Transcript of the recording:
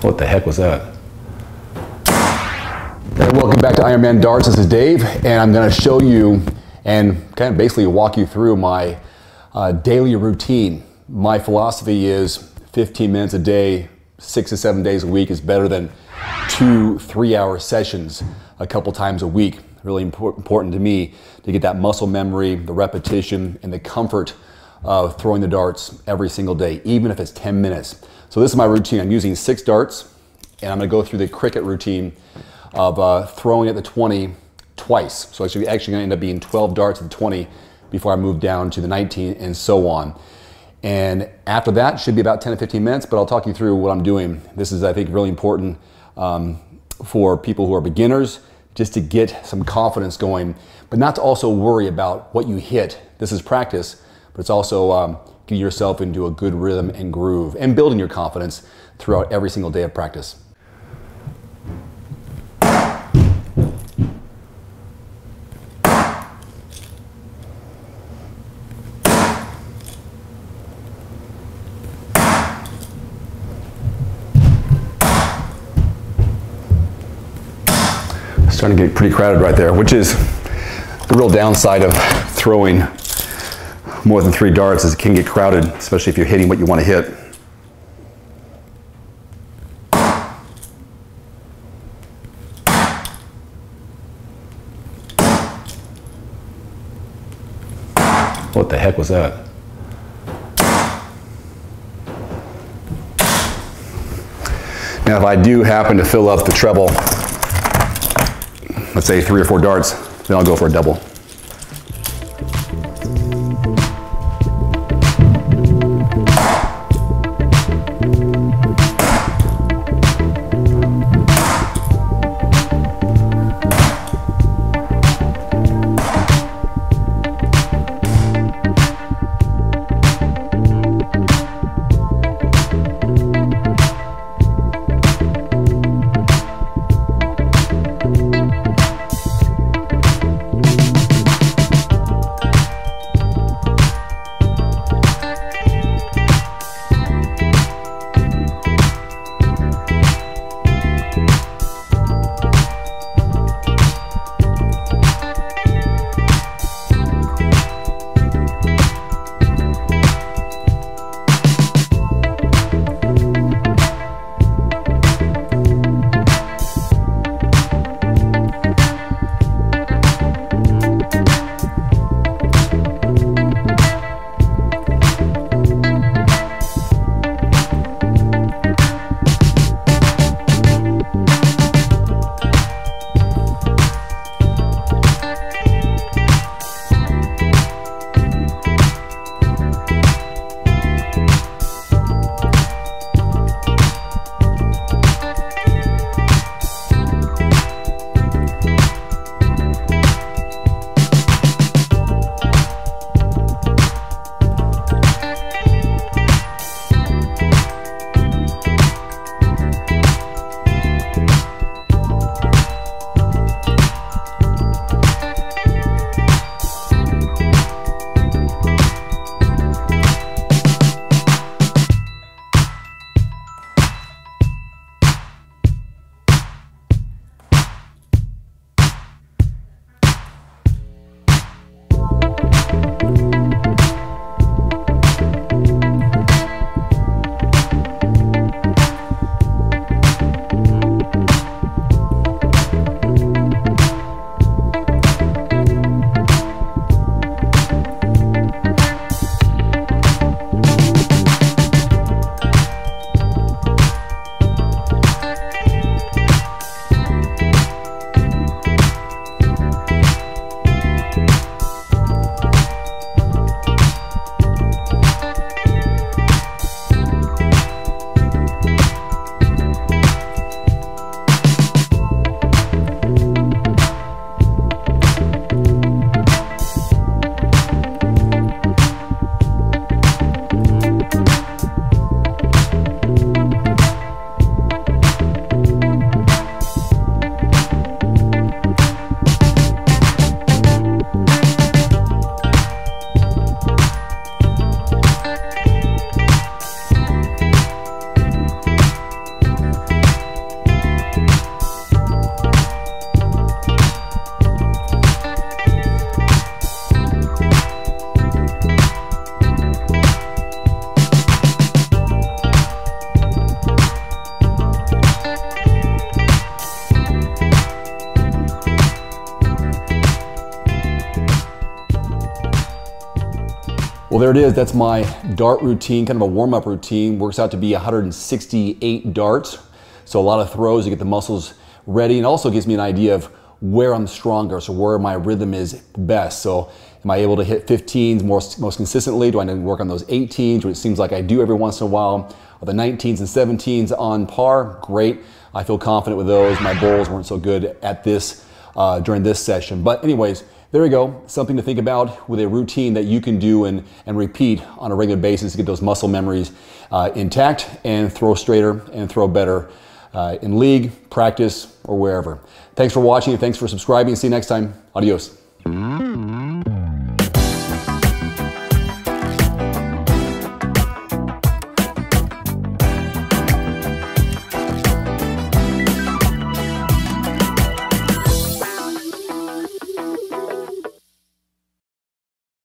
What the heck was that? Hey, welcome back to Ironman Darts. This is Dave, and I'm going to show you and kind of basically walk you through my uh, daily routine. My philosophy is 15 minutes a day, six to seven days a week is better than two three hour sessions a couple times a week. Really important to me to get that muscle memory, the repetition, and the comfort of throwing the darts every single day, even if it's 10 minutes. So this is my routine. I'm using six darts, and I'm gonna go through the cricket routine of uh, throwing at the 20 twice. So it's actually gonna end up being 12 darts at the 20 before I move down to the 19 and so on. And after that should be about 10 to 15 minutes, but I'll talk you through what I'm doing. This is, I think, really important um, for people who are beginners, just to get some confidence going, but not to also worry about what you hit. This is practice, but it's also um, getting yourself into a good rhythm and groove and building your confidence throughout every single day of practice. Starting to get pretty crowded right there, which is the real downside of throwing more than three darts is it can get crowded, especially if you're hitting what you want to hit. What the heck was that? Now if I do happen to fill up the treble let's say three or four darts, then I'll go for a double. Well, there it is. That's my dart routine, kind of a warm up routine. Works out to be 168 darts. So a lot of throws to get the muscles ready and also gives me an idea of where I'm stronger, so where my rhythm is best. So am I able to hit 15s most, most consistently? Do I need to work on those 18s, which seems like I do every once in a while? Are the 19s and 17s on par? Great. I feel confident with those. My bowls weren't so good at this uh, during this session. But anyways, there you go. Something to think about with a routine that you can do and, and repeat on a regular basis to get those muscle memories uh, intact and throw straighter and throw better uh, in league, practice, or wherever. Thanks for watching thanks for subscribing. See you next time. Adios.